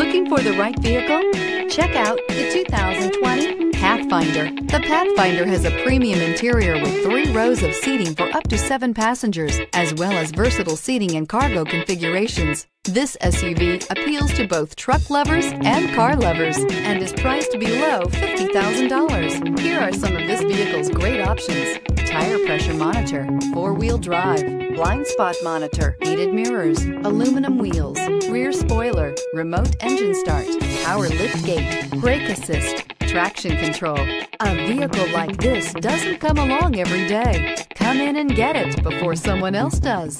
Looking for the right vehicle? Check out the 2020 Pathfinder. The Pathfinder has a premium interior with three rows of seating for up to seven passengers, as well as versatile seating and cargo configurations. This SUV appeals to both truck lovers and car lovers and is priced below $50,000. Here are some of this vehicle's great options. Tire pressure monitor, four-wheel drive, blind spot monitor, heated mirrors, aluminum wheels, rear spoiler, remote engine start, power lift gate, brake assist, traction control. A vehicle like this doesn't come along every day. Come in and get it before someone else does.